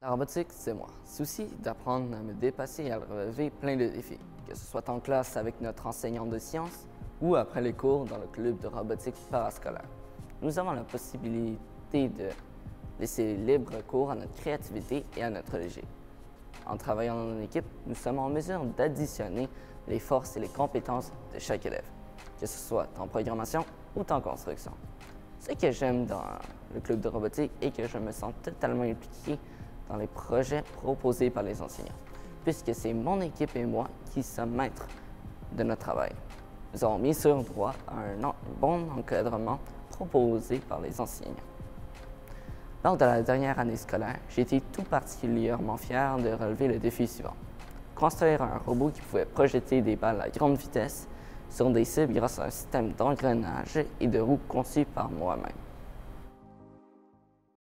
La robotique, c'est moi. Souci d'apprendre à me dépasser et à relever plein de défis, que ce soit en classe avec notre enseignant de sciences ou après les cours dans le club de robotique parascolaire. Nous avons la possibilité de laisser libre cours à notre créativité et à notre léger. En travaillant en équipe, nous sommes en mesure d'additionner les forces et les compétences de chaque élève, que ce soit en programmation ou en construction. Ce que j'aime dans le club de robotique est que je me sens totalement impliqué dans les projets proposés par les enseignants, puisque c'est mon équipe et moi qui sommes maîtres de notre travail. Nous avons mis sur droit à un bon encadrement proposé par les enseignants. Lors de la dernière année scolaire, j'ai été tout particulièrement fier de relever le défi suivant. Construire un robot qui pouvait projeter des balles à grande vitesse sur des cibles grâce à un système d'engrenage et de roues conçu par moi-même.